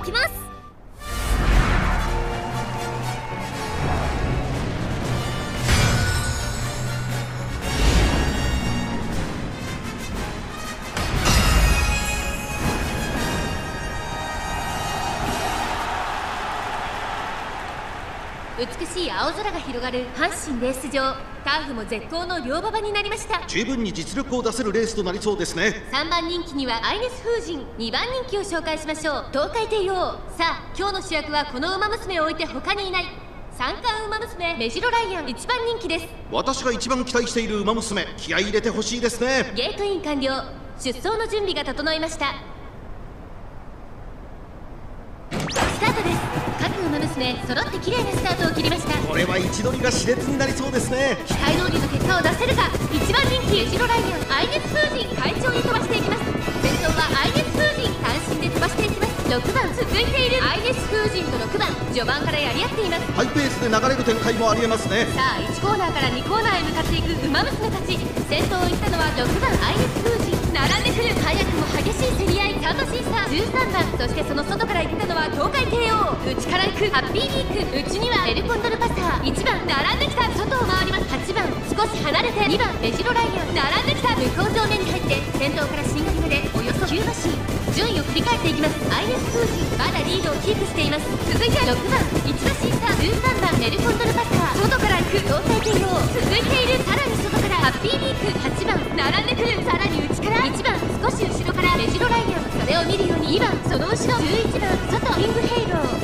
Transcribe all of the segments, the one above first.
行きます。美しい青空が広がる阪神レース場。ターフも絶好の両馬場になりました。十分に実力を出せるレースとなりそうですね。3番人気にはアイネス風神。2番人気を紹介しましょう。東海帝王。さあ今日の主役はこの馬娘を置いて他にいない。三冠馬娘目白ライアン。1番人気です。私が一番期待している馬娘気合い入れてほしいですね。ゲートイン完了。出走の準備が整いました。スタートです各馬娘揃って綺麗なスタートを切りました。これは位置取りが熾烈になりそうですね。期待通りの結果を出せるか1番人気目白ライアンアイネス風神快調に飛ばしていきます。先頭はアイネス風神単身で飛ばしていきます。6番続いている。アイネス風神と6番序盤からやり合っています。ハイペースで流れる展開もありえますね。さあ1コーナーから2コーナーへ向かっていく馬娘たち。先頭を行ったのは6番アイネス風13番そしてその外から行ったのは東海帝王内から行くハッピーリーク内にはエルコンドルパサー1番並んできた外を回ります8番少し離れて2番メジロライアン並んできた向こう上面に入って先頭から新垣までおよそ9馬身順位を振り返っていきますアイネスフウジンまだリードをキープしています続いて6番1馬身差13番エルコンドルパサー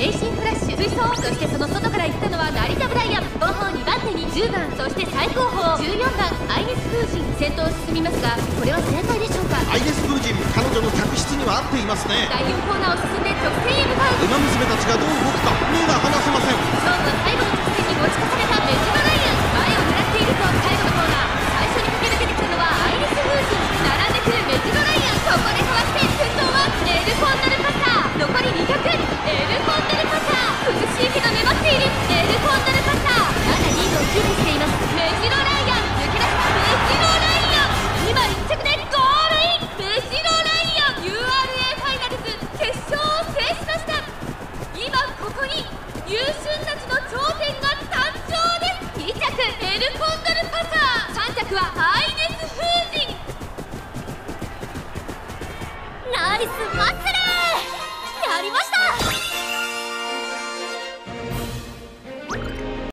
ヘイローエイシンフラッシュ追走そしてその外から行ったのはナリタブライアン。後方2番手に10番そして最後方14番アイネスフウジン先頭を進みますがこれは正解でしょうか？アイネスフウジン彼女の脚質には合っていますね。第4コーナーを進んで直線へ向かう。ウマ娘たちがどう動くナスマッ